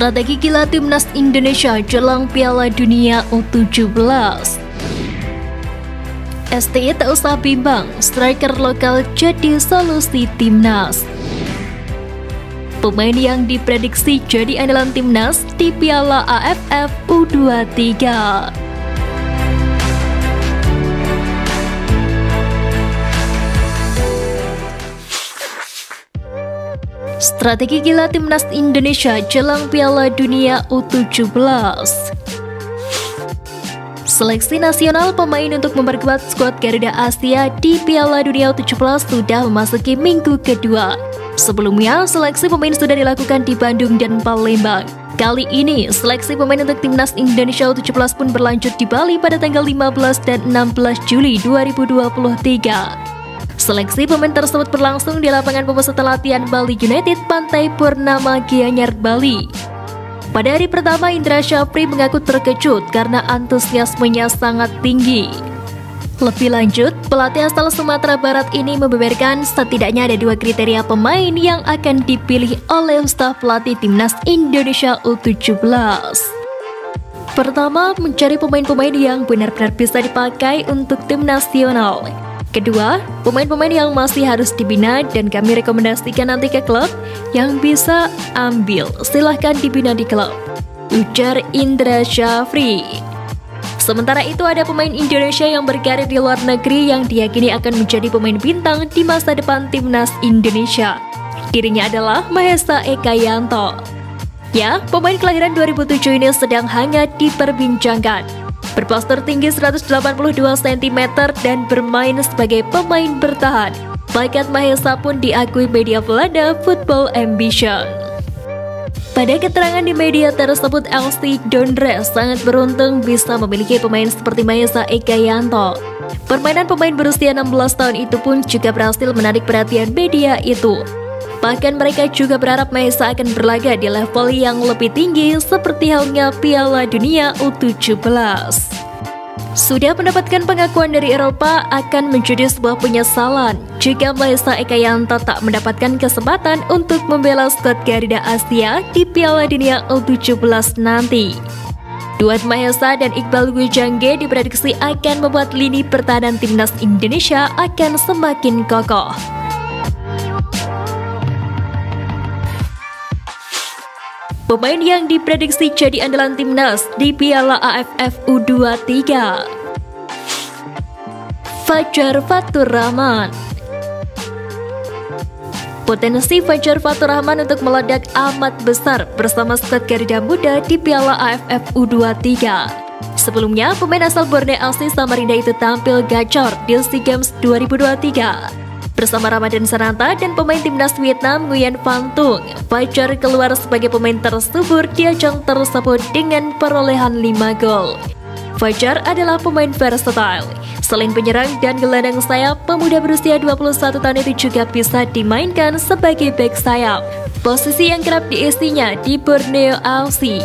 Strategi gila timnas Indonesia jelang Piala Dunia U17. STI tak usah bimbang, striker lokal jadi solusi timnas. Pemain yang diprediksi jadi andalan timnas di Piala AFF U23. Strategi gila timnas Indonesia jelang Piala Dunia U17. Seleksi nasional pemain untuk memperkuat skuad Garuda Asia di Piala Dunia U17 sudah memasuki minggu kedua. Sebelumnya, seleksi pemain sudah dilakukan di Bandung dan Palembang. Kali ini, seleksi pemain untuk timnas Indonesia U17 pun berlanjut di Bali pada tanggal 15 dan 16 Juli 2023. Seleksi pemain tersebut berlangsung di lapangan pemusatan latihan Bali United Pantai Purnama Gianyar, Bali. Pada hari pertama, Indra Syafri mengaku terkejut karena antusiasmenya sangat tinggi. Lebih lanjut, pelatih asal Sumatera Barat ini membeberkan setidaknya ada dua kriteria pemain yang akan dipilih oleh staf pelatih timnas Indonesia U17. Pertama, mencari pemain-pemain yang benar-benar bisa dipakai untuk tim nasional. Kedua, pemain-pemain yang masih harus dibina dan kami rekomendasikan nanti ke klub yang bisa ambil, silahkan dibina di klub. Ujar Indra Syafri. Sementara itu ada pemain Indonesia yang berkarir di luar negeri yang diyakini akan menjadi pemain bintang di masa depan timnas Indonesia. Dirinya adalah Mahesa Eka Yanto. Ya, pemain kelahiran 2007 ini sedang hangat diperbincangkan. Berpostur tinggi 182 cm dan bermain sebagai pemain bertahan. Bakat Mahesa pun diakui media Belanda Football Ambition. Pada keterangan di media tersebut, LC Dondres sangat beruntung bisa memiliki pemain seperti Mahesa Eka Yanto. Permainan pemain berusia 16 tahun itu pun juga berhasil menarik perhatian media itu. Bahkan mereka juga berharap Mahesa akan berlaga di level yang lebih tinggi seperti halnya Piala Dunia U17. Sudah mendapatkan pengakuan dari Eropa akan menjadi sebuah penyesalan jika Mahesa Ekayanta tak mendapatkan kesempatan untuk membela skuad Garuda Asia di Piala Dunia U17 nanti. Duet Mahesa dan Iqbal Wijangge diprediksi akan membuat lini pertahanan timnas Indonesia akan semakin kokoh. Pemain yang diprediksi jadi andalan timnas di Piala AFF U23 Fajar Fatur Rahman Potensi Fajar Fatur Rahman untuk meledak amat besar bersama skuad Garuda Muda di Piala AFF U23 Sebelumnya, pemain asal Borneo Asli Samarinda itu tampil gacor di SEA Games 2023 Bersama Ramadan Sananta dan pemain timnas Vietnam Nguyen Phan Tung, Fajar keluar sebagai pemain tersubur di ajang tersebut dengan perolehan 5 gol. Fajar adalah pemain versatile. Selain penyerang dan gelandang sayap, pemuda berusia 21 tahun itu juga bisa dimainkan sebagai back sayap. Posisi yang kerap diisinya di Borneo FC.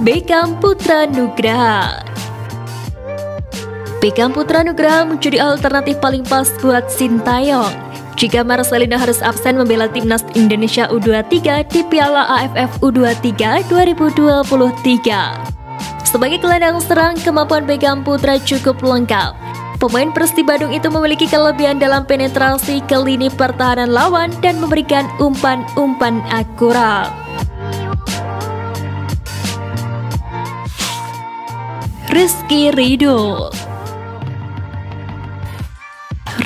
Beckham Putra Nugraha Beckham Putra Nugraha menjadi alternatif paling pas buat Sintayong. Jika Marcelino harus absen membela timnas Indonesia U23 di Piala AFF U23 2023. Sebagai gelandang serang, kemampuan Beckham Putra cukup lengkap. Pemain Persi Bandung itu memiliki kelebihan dalam penetrasi ke lini pertahanan lawan dan memberikan umpan-umpan akurat. Rizky Ridho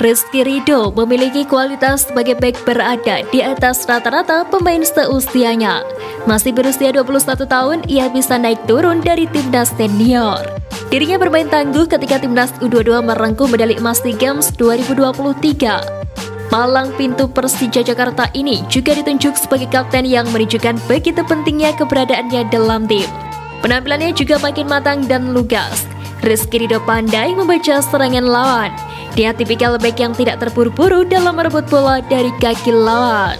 Rizky Rido memiliki kualitas sebagai back berada di atas rata-rata pemain seusianya. Masih berusia 21 tahun, ia bisa naik turun dari timnas senior. Dirinya bermain tangguh ketika timnas U22 merengkuh medali emas di Games 2023. Palang pintu Persija Jakarta ini juga ditunjuk sebagai kapten yang menunjukkan begitu pentingnya keberadaannya dalam tim. Penampilannya juga makin matang dan lugas. Rizky Rido pandai membaca serangan lawan. Dia tipikal back yang tidak terburu-buru dalam merebut bola dari kaki lawan.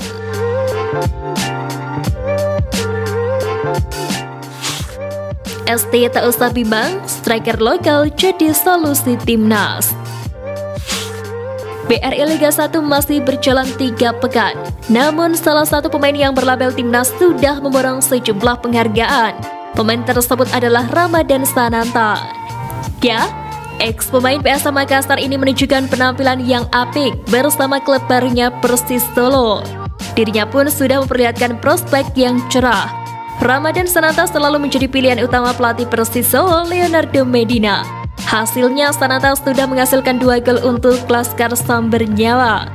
ST tak usah bimbang, striker lokal jadi solusi timnas. BRI Liga 1 masih berjalan tiga pekan. Namun salah satu pemain yang berlabel timnas sudah memborong sejumlah penghargaan. Pemain tersebut adalah Ramadan Sananta. Ya, ex pemain PSM Makassar ini menunjukkan penampilan yang apik bersama klub barunya Persis Solo. Dirinya pun sudah memperlihatkan prospek yang cerah. Ramadan Sananta selalu menjadi pilihan utama pelatih Persis Solo Leonardo Medina. Hasilnya Sanata sudah menghasilkan dua gol untuk Laskar Samber Nyawa.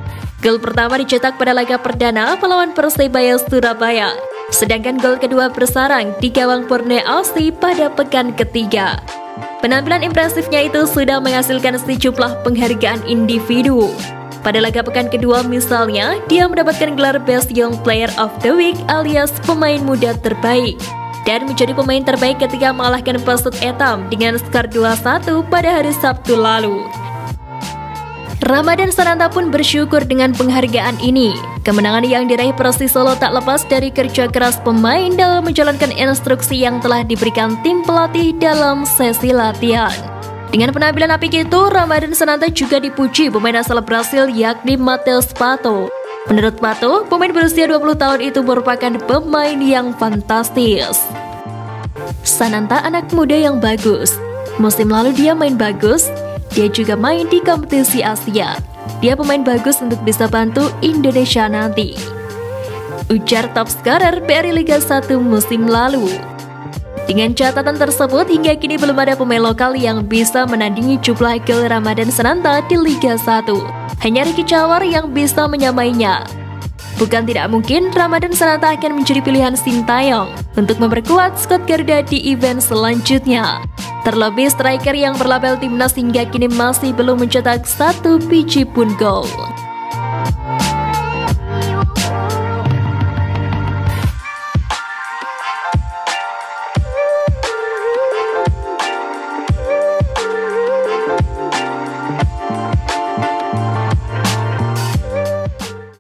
Gol pertama dicetak pada laga perdana melawan Persebaya Surabaya. Sedangkan gol kedua bersarang di gawang Purne Aussie pada pekan ketiga. Penampilan impresifnya itu sudah menghasilkan sejumlah penghargaan individu. Pada laga pekan kedua misalnya, dia mendapatkan gelar Best Young Player of the Week alias pemain muda terbaik dan menjadi pemain terbaik ketika mengalahkan Pesut Etam dengan skor 2-1 pada hari Sabtu lalu. Ramadan Sananta pun bersyukur dengan penghargaan ini. Kemenangan yang diraih Persis Solo tak lepas dari kerja keras pemain dalam menjalankan instruksi yang telah diberikan tim pelatih dalam sesi latihan. Dengan penampilan apik itu, Ramadan Sananta juga dipuji pemain asal Brasil yakni Mateus Pato Menurut Pato, pemain berusia 20 tahun itu merupakan pemain yang fantastis. Sananta anak muda yang bagus. Musim lalu dia main bagus, dia juga main di kompetisi Asia. Dia pemain bagus untuk bisa bantu Indonesia nanti. Ujar top scorer PRI Liga 1 musim lalu. Dengan catatan tersebut, hingga kini belum ada pemain lokal yang bisa menandingi jumlah gol Ramadan Sananta di Liga 1. Hanya Ricky Cawar yang bisa menyamainya. Bukan tidak mungkin Ramadan Sananta akan menjadi pilihan Sintayong untuk memperkuat skuad Garuda di event selanjutnya. Terlebih striker yang berlabel timnas hingga kini masih belum mencetak satu biji pun gol.